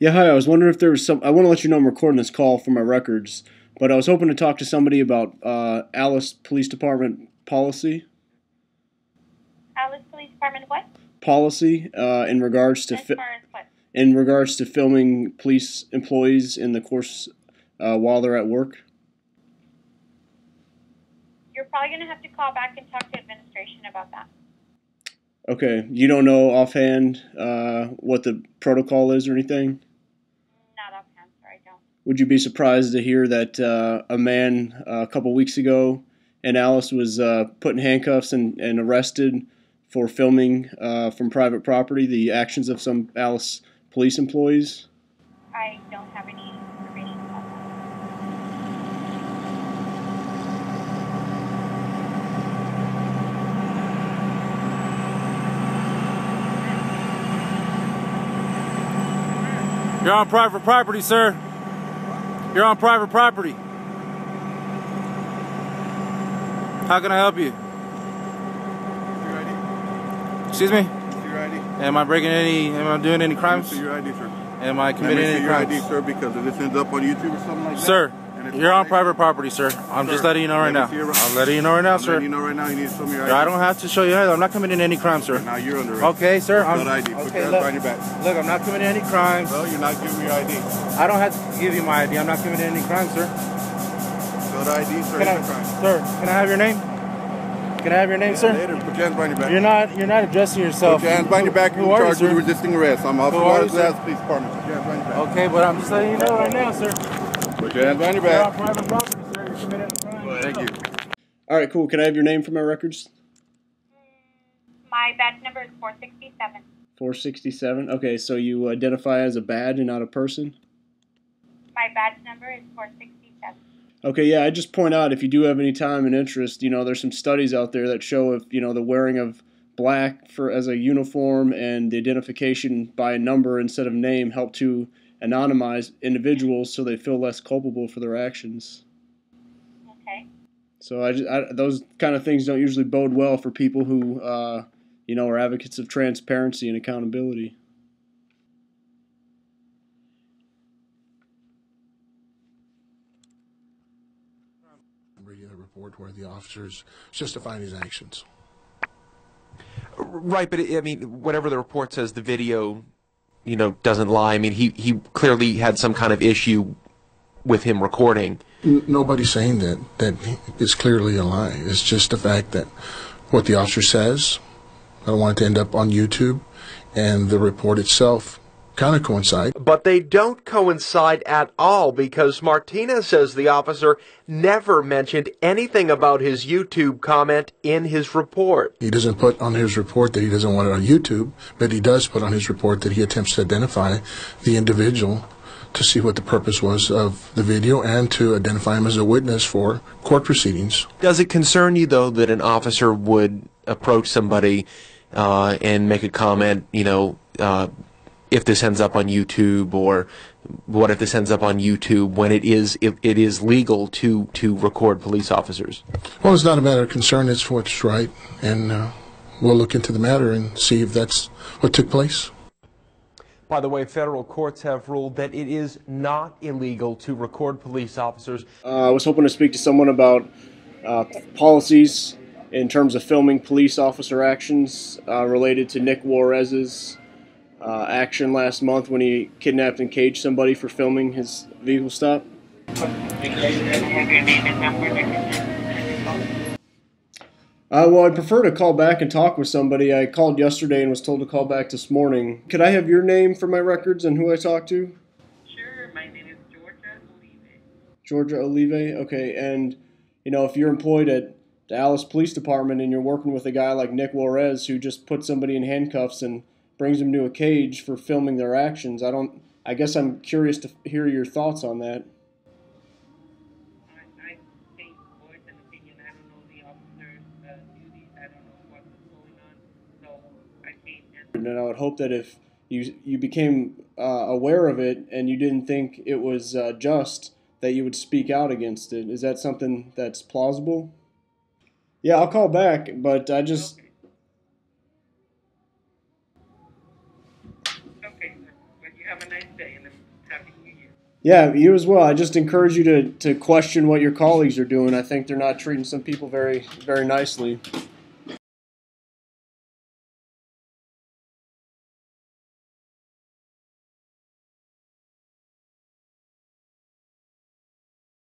Yeah, hi. I was wondering if there was some. I want to let you know I'm recording this call for my records, but I was hoping to talk to somebody about uh, Alice Police Department policy. Alice Police Department what? Policy uh, in regards to As far as what? in regards to filming police employees in the course uh, while they're at work. You're probably going to have to call back and talk to administration about that. Okay, you don't know offhand uh, what the protocol is or anything. Not I don't. Would you be surprised to hear that uh, a man uh, a couple weeks ago in Alice was uh, put in handcuffs and, and arrested for filming uh, from private property the actions of some Alice police employees? I don't have any information about that. You're on private property, sir. You're on private property. How can I help you? Your ID? Excuse me? Your ID? Am I breaking any, am I doing any crimes? See your ID, sir. Am I Let me committing see any your ID, crimes? sir, because if this ends up on YouTube or something like that. Sir, you're on private property, sir. I'm just letting you know right now. I'm letting you know right now, I'm letting You know right now you need to show me your ID. I don't have to show you either. I'm not committing any crime, sir. Now you're under arrest. Okay, sir. I'm, ID. Put okay, your look, behind your back. look, I'm not committing any crimes. Well, you're not giving me your ID. I don't have to give you my ID. I'm not committing any crimes, sir. Without ID, sir, Can I, crime. sir, can I have your name? Can I have your name, sir? Later, put your hands behind your back. You're not, you're not addressing yourself. Put your hands behind your back. Who You're are you, charged with resisting arrest. I'm Officer Who are you, Juarez, sir? Alice Police Department. Put your hands behind your back. Okay, but I'm just letting you know right now, sir. Put your hands behind your back. private property, sir. You're committing a crime. Thank you. All right, cool. Can I have your name for my records? My badge number is 467. 467. Okay, so you identify as a badge and not a person? My badge number is 467. Okay, yeah, I just point out if you do have any time and interest, you know, there's some studies out there that show if, you know, the wearing of black for as a uniform and the identification by a number instead of name help to anonymize individuals so they feel less culpable for their actions. Okay. So I, just, I those kind of things don't usually bode well for people who uh, you know are advocates of transparency and accountability. reading a report where the officer's justifying his actions. Right, but it, I mean, whatever the report says, the video, you know, doesn't lie. I mean, he he clearly had some kind of issue with him recording. Nobody's saying that that is clearly a lie. It's just the fact that what the officer says. I don't want it to end up on YouTube, and the report itself kind of coincide. But they don't coincide at all because Martinez says the officer never mentioned anything about his YouTube comment in his report. He doesn't put on his report that he doesn't want it on YouTube, but he does put on his report that he attempts to identify the individual to see what the purpose was of the video and to identify him as a witness for court proceedings. Does it concern you though that an officer would approach somebody uh, and make a comment? You know, uh, if this ends up on YouTube, or what if this ends up on YouTube when it is it, it is legal to to record police officers? Well, it's not a matter of concern, it's what's right, and uh, we'll look into the matter and see if that's what took place. By the way, federal courts have ruled that it is not illegal to record police officers. Uh, I was hoping to speak to someone about uh, policies in terms of filming police officer actions uh, related to Nick Juarez's uh, action last month when he kidnapped and caged somebody for filming his vehicle stop. Uh, well, I'd prefer to call back and talk with somebody. I called yesterday and was told to call back this morning. Could I have your name for my records and who I talked to? Sure, my name is Georgia Olive. Georgia Olive. Okay, and you know if you're employed at the Alice Police Department and you're working with a guy like Nick Juarez who just put somebody in handcuffs and brings them to a cage for filming their actions, I don't. I guess I'm curious to hear your thoughts on that. I, I can't voice an opinion. I don't know the officer's uh, duties. I don't know what's going on, so I can't answer. And I would hope that if you you became uh, aware of it and you didn't think it was uh, just, that you would speak out against it. Is that something that's plausible? Yeah, I'll call back, but I just Okay, sir. But you have a nice day and happy New Year. Yeah, you as well. I just encourage you to, to question what your colleagues are doing. I think they're not treating some people very very nicely.